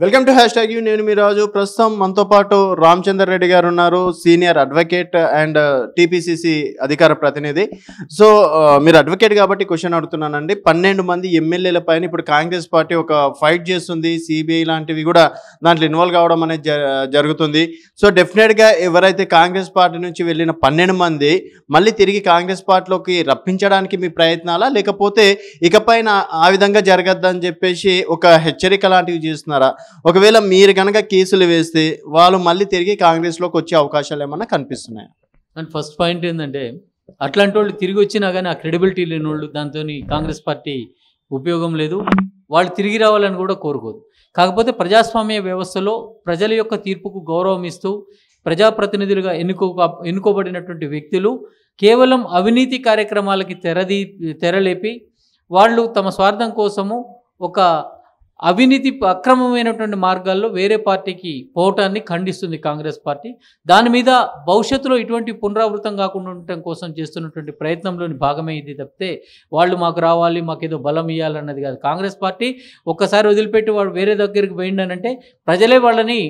Welcome to hash tag U నేను మీ రాజు. ప్రస్తుతం మనతో పాటు రామచందర్ రెడ్డి గారు ఉన్నారు senior advocate and uh, TPCC అధికార ప్రతినిధి. సో uh, మీరు అడ్వకేట్ కాబట్టి క్వశ్చన్ అడుగుతున్నానండి. పన్నెండు మంది ఎమ్మెల్యేల పైన ఇప్పుడు కాంగ్రెస్ పార్టీ ఒక ఫైట్ చేస్తుంది. సిబిఐ లాంటివి కూడా దాంట్లో ఇన్వాల్వ్ కావడం అనేది జ- జరుగుతుంది. సో డెఫినెట్గా ఎవరైతే కాంగ్రెస్ పార్టీ నుంచి వెళ్ళిన పన్నెండు మంది మళ్ళీ తిరిగి కాంగ్రెస్ పార్టీలోకి రప్పించడానికి మీ ప్రయత్నాలా? లేకపోతే ఇకపైన ఆ విధంగా జరగద్దని చెప్పేసి ఒక హెచ్చరిక లాంటివి చేస్తున్నారా? ఒకవేళ మీరు కనుక కేసులు వేస్తే వాళ్ళు మళ్ళీ తిరిగి కాంగ్రెస్లోకి వచ్చే అవకాశాలు ఏమన్నా కనిపిస్తున్నాయా? అండ్ ఫస్ట్ పాయింట్ ఏంటంటే అట్లాంటి వాళ్ళు తిరిగి వచ్చినా కానీ ఆ క్రెడిబిలిటీ లేని వాళ్ళు దాంతో కాంగ్రెస్ పార్టీ ఉపయోగం లేదు. వాళ్ళు తిరిగి రావాలని కూడా కోరుకోదు. కాకపోతే ప్రజాస్వామ్య వ్యవస్థలో ప్రజల యొక్క తీర్పుకు గౌరవం ఇస్తూ ప్రజాప్రతినిధులుగా ఎన్నుకో ఎన్నుకోబడినటువంటి వ్యక్తులు కేవలం అవినీతి కార్యక్రమాలకి తెరది తెరలేపి వాళ్ళు తమ స్వార్థం కోసము ఒక అవినీతి అక్రమమైనటువంటి మార్గాల్లో వేరే పార్టీకి పోవటాన్ని ఖండిస్తుంది కాంగ్రెస్ పార్టీ. దాని మీద భవిష్యత్తులో ఇటువంటి పునరావృతం కాకుండా ఉండటం కోసం చేస్తున్నటువంటి ప్రయత్నంలోని భాగమే ఇది తప్పితే వాళ్ళు మాకు రావాలి మాకు ఏదో బలం ఇవ్వాలన్నది కాదు. కాంగ్రెస్ పార్టీ ఒక్కసారి వదిలిపెట్టి వాడు వేరే దగ్గరికి పోయిండనంటే ప్రజలే వాళ్ళని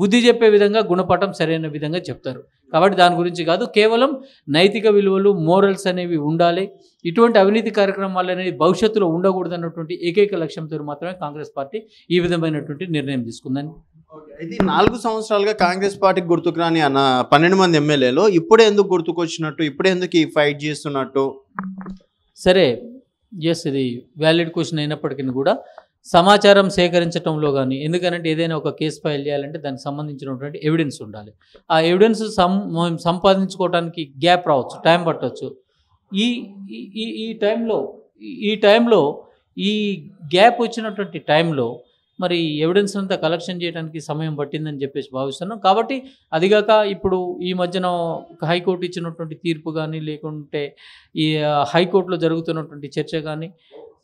బుద్ధి చెప్పే విధంగా గుణపాఠం సరైన విధంగా చెప్తారు. కాబట్టి దాని గురించి కాదు కేవలం నైతిక విలువలు మోరల్స్ అనేవి ఉండాలి. ఇటువంటి అవినీతి కార్యక్రమాలు అనేది భవిష్యత్తులో ఉండకూడదు అన్నటువంటి ఏకైక లక్ష్యంతో మాత్రమే కాంగ్రెస్ పార్టీ ఈ విధమైనటువంటి నిర్ణయం తీసుకుందని. ఇది నాలుగు సంవత్సరాలుగా కాంగ్రెస్ పార్టీకి గుర్తుకు రాని అన్న పన్నెండు మంది ఎమ్మెల్యేలు ఇప్పుడే ఎందుకు గుర్తుకొచ్చినట్టు ఇప్పుడే ఎందుకు ఈ ఫైట్ చేస్తున్నట్టు? సరే ఎస్ ఇది వ్యాలిడ్ క్వశ్చన్ అయినప్పటికీ కూడా సమాచారం సేకరించడంలో కానీ ఎందుకనంటే ఏదైనా ఒక కేసు ఫైల్ చేయాలంటే దానికి సంబంధించినటువంటి ఎవిడెన్స్ ఉండాలి. ఆ ఎవిడెన్స్ సం సంపాదించుకోవడానికి గ్యాప్ రావచ్చు టైం పట్టవచ్చు ఈ ఈ- ఈ టైంలో ఈ- టైంలో ఈ గ్యాప్ వచ్చినటువంటి టైంలో మరి ఎవిడెన్స్ అంతా కలెక్షన్ చేయడానికి సమయం పట్టిందని చెప్పేసి భావిస్తున్నాం. కాబట్టి అదిగాక ఇప్పుడు ఈ మధ్యన హైకోర్టు ఇచ్చినటువంటి తీర్పు కానీ లేకుంటే ఈ హైకోర్టులో జరుగుతున్నటువంటి చర్చ కానీ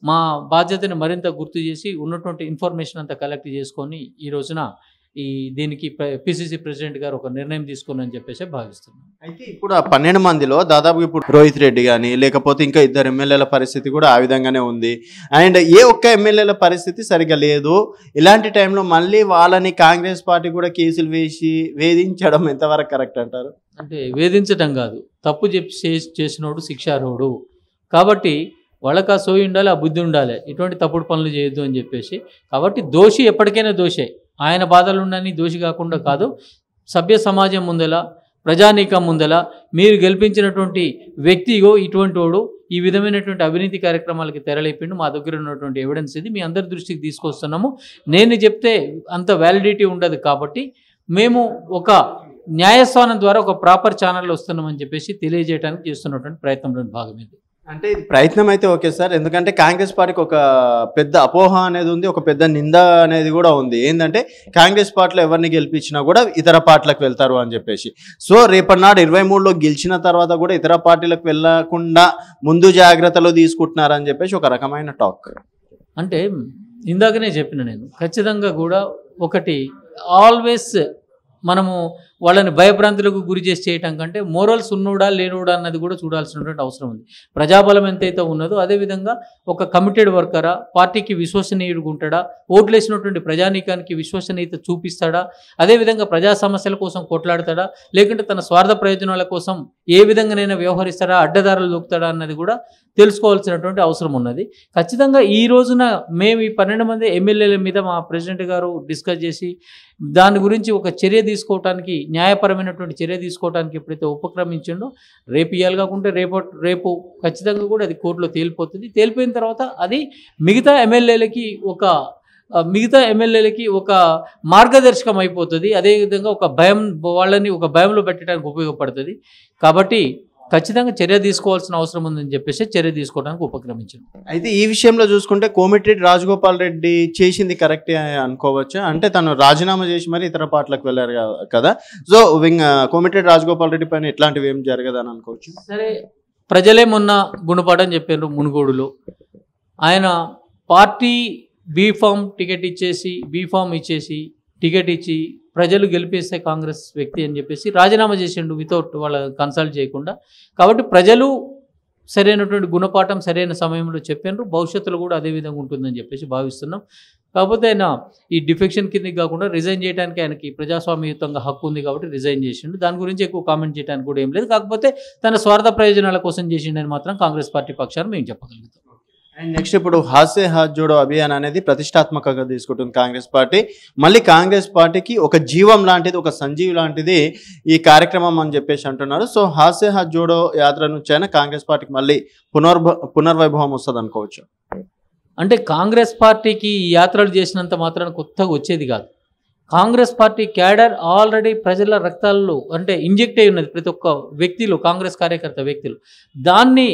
మా బాధ్యతని మరింత గుర్తు చేసి ఉన్నటువంటి ఇన్ఫర్మేషన్ అంతా కలెక్ట్ చేసుకొని ఈ రోజున ఈ దీనికి పిసిసి ప్రెసిడెంట్ గారు ఒక నిర్ణయం తీసుకుని చెప్పేసి భావిస్తున్నాం. అయితే ఇప్పుడు ఆ పన్నెండు మందిలో దాదాపు ఇప్పుడు రోహిత్ రెడ్డి కానీ లేకపోతే ఇంకా ఇద్దరు ఎమ్మెల్యేల పరిస్థితి కూడా ఆ విధంగానే ఉంది. అండ్ ఏ ఒక్క ఎమ్మెల్యేల పరిస్థితి సరిగా లేదు. ఇలాంటి టైంలో మళ్ళీ వాళ్ళని కాంగ్రెస్ పార్టీ కూడా కేసులు వేసి వేధించడం ఎంతవరకు కరెక్ట్ అంటారు? అంటే వేధించటం కాదు. తప్పు చెప్పి చేసి- చేసినోడు శిక్షార్హుడు. కాబట్టి వాళ్ళకి ఆ సోయి ఉండాలి ఆ బుద్ధి ఉండాలి. ఇటువంటి తప్పుడు పనులు చేయొద్దు అని చెప్పేసి. కాబట్టి దోషి ఎప్పటికైనా దోషే. ఆయన బాధలు ఉండని దోషి కాకుండా కాదు. సభ్య సమాజం ముందల ప్రజానీకం ముందల మీరు గెలిపించినటువంటి వ్యక్తిగో ఇటువంటి వాడు ఈ విధమైనటువంటి అవినీతి కార్యక్రమాలకి తెరలేపిండు. మా దగ్గర ఉన్నటువంటి ఎవిడెన్స్ ఇది. మీ అందరి దృష్టికి తీసుకొస్తున్నాము. నేను చెప్తే అంత వ్యాలిడిటీ ఉండదు కాబట్టి మేము ఒక న్యాయస్థానం ద్వారా ఒక ప్రాపర్ ఛానల్ వస్తున్నామని చెప్పేసి తెలియజేయడానికి చేస్తున్నటువంటి ప్రయత్నంలో భాగం ఇది. అంటే ఇది ప్రయత్నం అయితే ఓకే సార్. ఎందుకంటే కాంగ్రెస్ పార్టీకి ఒక పెద్ద అపోహ అనేది ఉంది ఒక పెద్ద నింద అనేది కూడా ఉంది. ఏంటంటే కాంగ్రెస్ పార్టీలో ఎవరిని గెలిపించినా కూడా ఇతర పార్టీలకు వెళ్తారు అని చెప్పేసి. సో రేపటి నాడు ఇరవై మూడులో గెలిచిన తర్వాత కూడా ఇతర పార్టీలకు వెళ్ళకుండా ముందు జాగ్రత్తలు తీసుకుంటున్నారని చెప్పేసి ఒక రకమైన టాక్. అంటే ఇందాకనే చెప్పిన నేను ఖచ్చితంగా కూడా ఒకటి ఆల్వేస్ మనము వాళ్ళని భయభ్రాంతులకు గురి చేసి చేయటం కంటే మోరల్స్ ఉన్నోడా లేనోడా అన్నది కూడా చూడాల్సినటువంటి అవసరం ఉంది. ప్రజాబలం ఎంతైతే ఉన్నదో అదేవిధంగా ఒక కమిటెడ్ వర్కరా పార్టీకి విశ్వసనీయుడు ఉంటాడా? ఓట్లేసినటువంటి ప్రజానీకానికి విశ్వసనీయత చూపిస్తాడా? అదేవిధంగా ప్రజా సమస్యల కోసం కొట్లాడతాడా? లేకుంటే తన స్వార్థ ప్రయోజనాల కోసం ఏ విధంగానైనా వ్యవహరిస్తాడా? అడ్డదారులు దొక్కుతాడా? అన్నది కూడా తెలుసుకోవాల్సినటువంటి అవసరం ఉన్నది. ఖచ్చితంగా ఈ రోజున మేము ఈ పన్నెండు మంది ఎమ్మెల్యేల మీద మా ప్రెసిడెంట్ గారు డిస్కస్ చేసి దాని గురించి ఒక చర్య తీసుకోవటానికి న్యాయపరమైనటువంటి చర్య తీసుకోవడానికి ఎప్పుడైతే ఉపక్రమించిండో రేపు ఇవ్వాలి కాకుంటే రేపు రేపు ఖచ్చితంగా కూడా అది కోర్టులో తేలిపోతుంది. తేలిపోయిన తర్వాత అది మిగతా ఎమ్మెల్యేలకి ఒక మిగతా ఎమ్మెల్యేలకి ఒక మార్గదర్శకం అయిపోతుంది. అదేవిధంగా ఒక భయం వాళ్ళని ఒక భయంలో పెట్టడానికి ఉపయోగపడుతుంది. కాబట్టి ఖచ్చితంగా చర్య తీసుకోవాల్సిన అవసరం ఉందని చెప్పేసి చర్య తీసుకోవడానికి ఉపక్రమించాను అయితే ఈ విషయంలో చూసుకుంటే కోమిటిరెడ్డి రాజగోపాల్ రెడ్డి చేసింది కరెక్టే అనుకోవచ్చా? అంటే తను రాజీనామా చేసి మరి ఇతర పార్టీలకు వెళ్ళారు కదా? సో వింగ్ కోమిటిరెడ్డి రాజగోపాల్ రెడ్డి పైన ఇట్లాంటివి ఏం జరగదని అనుకోవచ్చు? సరే ప్రజలే మొన్న గుణపాఠం చెప్పారు మునుగోడులో. ఆయన పార్టీ బీఫామ్ టికెట్ ఇచ్చేసి బీఫామ్ ఇచ్చేసి టికెట్ ఇచ్చి ప్రజలు గెలిపేసే కాంగ్రెస్ వ్యక్తి అని చెప్పేసి రాజీనామా చేసిండు వితౌట్ వాళ్ళ కన్సల్ట్ చేయకుండా. కాబట్టి ప్రజలు సరైనటువంటి గుణపాఠం సరైన సమయంలో చెప్పారు భవిష్యత్తులో కూడా అదే విధంగా ఉంటుందని చెప్పేసి భావిస్తున్నాం. కాకపోతే ఆయన ఈ డిఫెక్షన్ కిందకి కాకుండా రిజైన్ చేయడానికి ఆయనకి ప్రజాస్వామ్యయుతంగా హక్కు ఉంది కాబట్టి రిజైన్ చేసిండు. దాని గురించి ఎక్కువ కామెంట్ చేయడానికి కూడా ఏం లేదు. కాకపోతే తన స్వార్థ ప్రయోజనాల కోసం చేసిండని మాత్రం కాంగ్రెస్ పార్టీ పక్షాన్ని మేము చెప్పగలుగుతాం. అండ్ నెక్స్ట్ ఇప్పుడు హాస్య హాత్ జోడో అభియాన్ అనేది ప్రతిష్టాత్మకంగా తీసుకుంటుంది కాంగ్రెస్ పార్టీ. మళ్ళీ కాంగ్రెస్ పార్టీకి ఒక జీవం లాంటిది ఒక సంజీవి లాంటిది ఈ కార్యక్రమం అని చెప్పేసి అంటున్నారు. సో హాస్య హాత్ జోడో యాత్ర నుంచి అయినా కాంగ్రెస్ పార్టీకి మళ్ళీ పునర్భ పునర్వైభవం వస్తుంది అనుకోవచ్చు. అంటే కాంగ్రెస్ పార్టీకి ఈ యాత్రలు చేసినంత మాత్రాన కొత్తగా వచ్చేది కాదు. కాంగ్రెస్ పార్టీ క్యాడర్ ఆల్రెడీ ప్రజల రక్తాల్లో అంటే ఇంజెక్ట్ అయి ఉన్నది ప్రతి ఒక్క వ్యక్తిలో కాంగ్రెస్ కార్యకర్త వ్యక్తులు. దాన్ని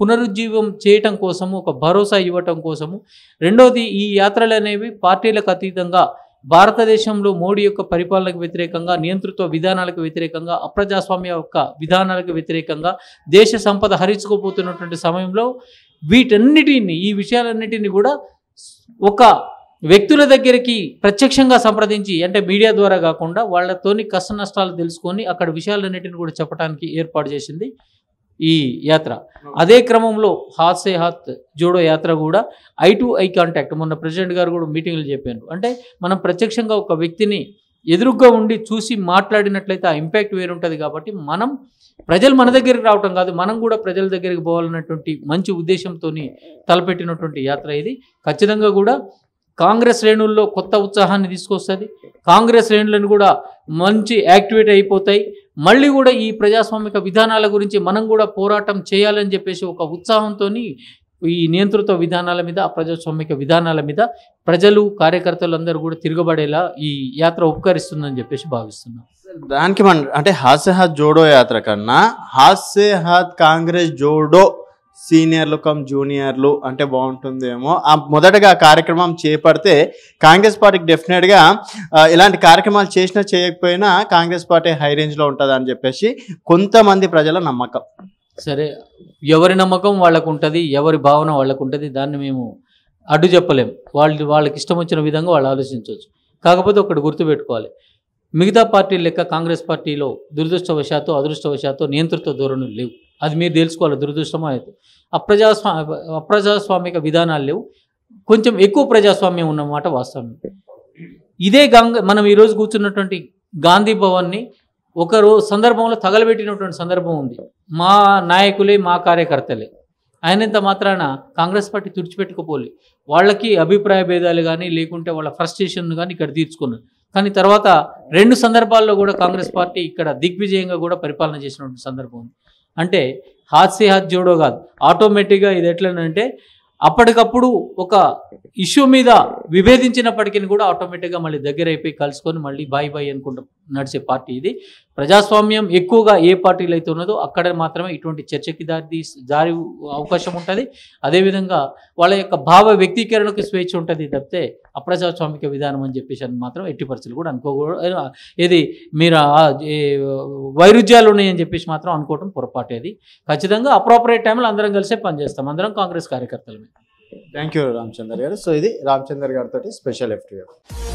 పునరుజ్జీవం చేయటం కోసము ఒక భరోసా ఇవ్వటం కోసము. రెండోది ఈ యాత్రలు అనేవి పార్టీలకు అతీతంగా భారతదేశంలో మోడీ యొక్క పరిపాలనకు వ్యతిరేకంగా నియంతృత్వ విధానాలకు వ్యతిరేకంగా అప్రజాస్వామ్య యొక్క విధానాలకు వ్యతిరేకంగా దేశ సంపద హరించుకోపోతున్నటువంటి సమయంలో వీటన్నిటిని ఈ విషయాలన్నిటిని కూడా ఒక వ్యక్తుల దగ్గరికి ప్రత్యక్షంగా సంప్రదించి అంటే మీడియా ద్వారా కాకుండా వాళ్ళతోని కష్ట నష్టాలు తెలుసుకొని అక్కడ విషయాలన్నిటిని కూడా చెప్పడానికి ఏర్పాటు చేసింది. ఈ యాత్ర. అదే క్రమంలో హాత్ సే హాత్ జోడో యాత్ర కూడా ఐ టు ఐ కాంటాక్ట్. మొన్న ప్రెసిడెంట్ గారు కూడా మీటింగ్లు చెప్పారు. అంటే మనం ప్రత్యక్షంగా ఒక వ్యక్తిని ఎదురుగ్గా ఉండి చూసి మాట్లాడినట్లయితే ఆ ఇంపాక్ట్ వేరుంటుంది కాబట్టి మనం ప్రజలు మన దగ్గరికి రావటం కాదు మనం కూడా ప్రజల దగ్గరికి పోవాలన్నటువంటి మంచి ఉద్దేశంతో తలపెట్టినటువంటి యాత్ర ఇది. ఖచ్చితంగా కూడా కాంగ్రెస్ శ్రేణుల్లో కొత్త ఉత్సాహాన్ని తీసుకొస్తుంది. కాంగ్రెస్ శ్రేణులను కూడా మంచి యాక్టివేట్ అయిపోతాయి. మళ్ళీ కూడా ఈ ప్రజాస్వామిక విధానాల గురించి మనం కూడా పోరాటం చేయాలని చెప్పేసి ఒక ఉత్సాహంతో ఈ నియంతృత్వ విధానాల మీద ప్రజాస్వామిక విధానాల మీద ప్రజలు కార్యకర్తలందరూ కూడా తిరగబడేలా ఈ యాత్ర ఉపకరిస్తుందని చెప్పేసి భావిస్తున్నాం. దానికి మన అంటే హాస్య హాత్ జోడో యాత్ర కన్నా హాస్య హాత్ కాంగ్రెస్ జోడో సీనియర్లు కమ్ జూనియర్లు అంటే బాగుంటుందేమో. ఆ మొదటగా కార్యక్రమం చేపడితే కాంగ్రెస్ పార్టీకి డెఫినెట్గా ఇలాంటి కార్యక్రమాలు చేసినా చేయకపోయినా కాంగ్రెస్ పార్టీ హై రేంజ్లో ఉంటుంది అని చెప్పేసి కొంతమంది ప్రజల నమ్మకం. సరే ఎవరి నమ్మకం వాళ్ళకు ఉంటుంది ఎవరి భావన వాళ్ళకు ఉంటుంది దాన్ని మేము అడ్డు చెప్పలేం. వాళ్ళు వాళ్ళకి ఇష్టం వచ్చిన విధంగా వాళ్ళు ఆలోచించవచ్చు. కాకపోతే ఒకటి గుర్తుపెట్టుకోవాలి. మిగతా పార్టీలు లెక్క కాంగ్రెస్ పార్టీలో దురదృష్టవశాత్తు అదృష్టవశాత్తు నియంతృత్వ ధోరణులు లేవు. అది మీరు తెలుసుకోవాలి దురదృష్టమో అయితే. అప్రజాస్వా అప్రజాస్వామిక విధానాలు లేవు. కొంచెం ఎక్కువ ప్రజాస్వామ్యం ఉన్నమాట వాస్తవం ఇదే గంగ మనం ఈరోజు కూర్చున్నటువంటి గాంధీ భవన్ని ఒక సందర్భంలో తగలబెట్టినటువంటి సందర్భం ఉంది. మా నాయకులే మా కార్యకర్తలే. ఆయనంత మాత్రాన కాంగ్రెస్ పార్టీ తుడిచిపెట్టుకుపోలే. వాళ్ళకి అభిప్రాయ భేదాలు కానీ లేకుంటే వాళ్ళ ఫ్రస్ట్రేషన్ కానీ ఇక్కడ తీర్చుకున్నారు. కానీ తర్వాత రెండు సందర్భాల్లో కూడా కాంగ్రెస్ పార్టీ ఇక్కడ దిగ్విజయంగా కూడా పరిపాలన చేసినటువంటి సందర్భం ఉంది. అంటే హాత్ హాత్ జోడో కాదు. ఆటోమేటిక్గా ఇది ఎట్లనంటే అప్పటికప్పుడు ఒక ఇష్యూ మీద విభేదించినప్పటికీ కూడా ఆటోమేటిక్గా మళ్ళీ దగ్గర అయిపోయి కలుసుకొని మళ్ళీ బాయ్ బాయ్ అనుకుంటాం. నడిచే పార్టీ ఇది. ప్రజాస్వామ్యం ఎక్కువగా ఏ పార్టీలు అయితే ఉన్నదో అక్కడ మాత్రమే ఇటువంటి చర్చకి దారి తీస్- దారి అవకాశం ఉంటుంది. అదేవిధంగా వాళ్ళ యొక్క భావ వ్యక్తీకరణకు స్వేచ్ఛ ఉంటుంది తప్పితే అప్రజాస్వామిక విధానం అని చెప్పేసి అని మాత్రం ఎట్టి పరిస్థితులు కూడా అనుకోకూడదు. ఏది మీరు వైరుధ్యాలు ఉన్నాయని చెప్పేసి మాత్రం అనుకోవడం పొరపాటు అది. ఖచ్చితంగా అప్రాపరేట్ టైంలో అందరం కలిసే పనిచేస్తాం అందరం కాంగ్రెస్ కార్యకర్తలమే. థ్యాంక్ యూ రామచంద్ర గారు. సో ఇది రామచంద్ర గారితో స్పెషల్ ఎఫ్టీఆర్